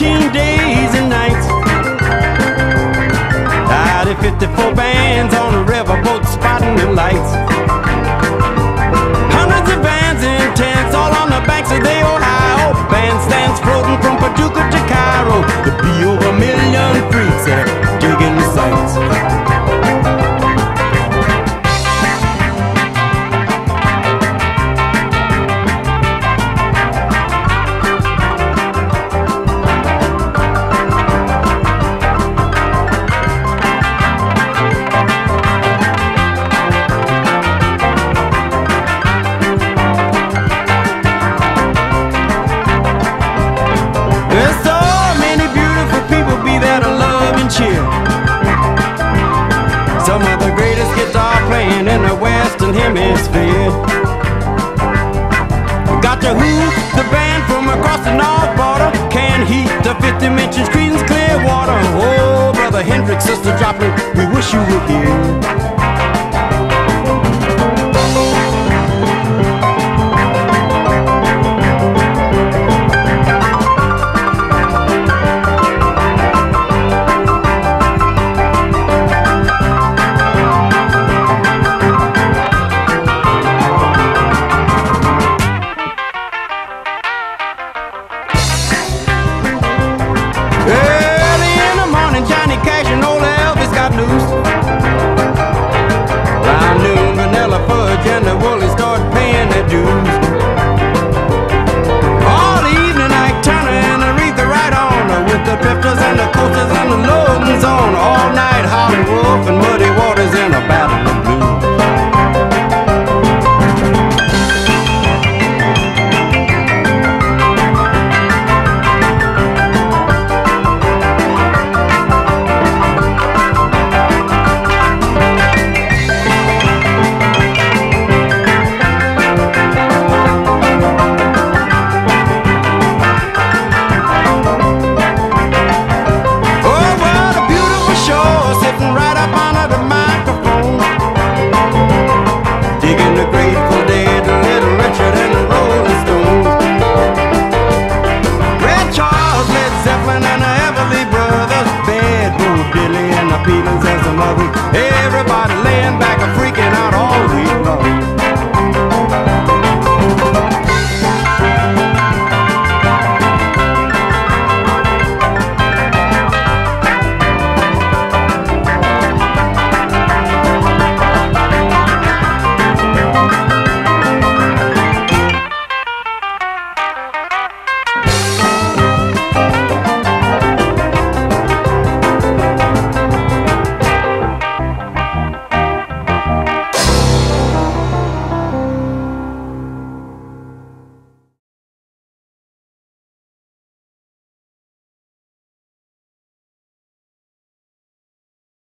14 days and nights. Out of 54 bands. Hemisphere. Got the Who, the band from across the North border. Canned Heat the fifth dimensions, Creedence Clearwater. Oh, brother Hendrix, sister Joplin, we wish you were here.